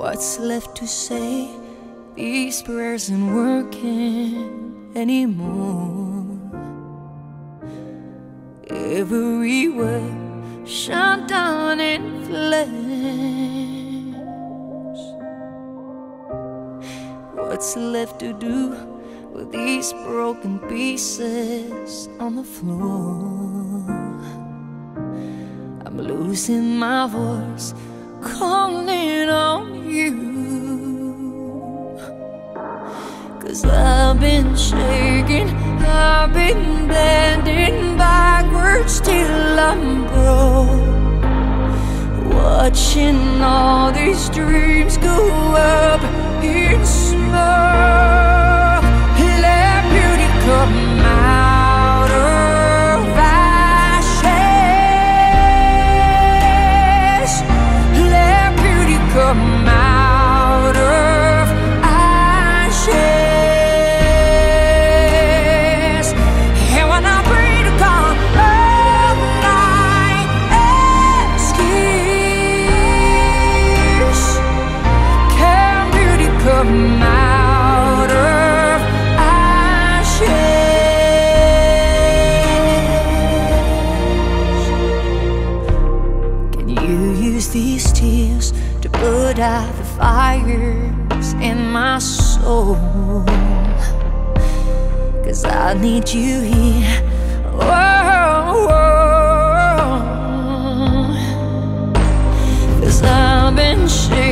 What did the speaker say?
What's left to say? These prayers aren't working anymore. Every word shut down in flames. What's left to do with these broken pieces on the floor? I'm losing my voice, calling on you. Cause I've been shaking, I've been bending backwards till I'm broke. Watching all these dreams go up in smoke. Use these tears to put out the fires in my soul? Cause I need you here. Whoa, Cause I've been shaking,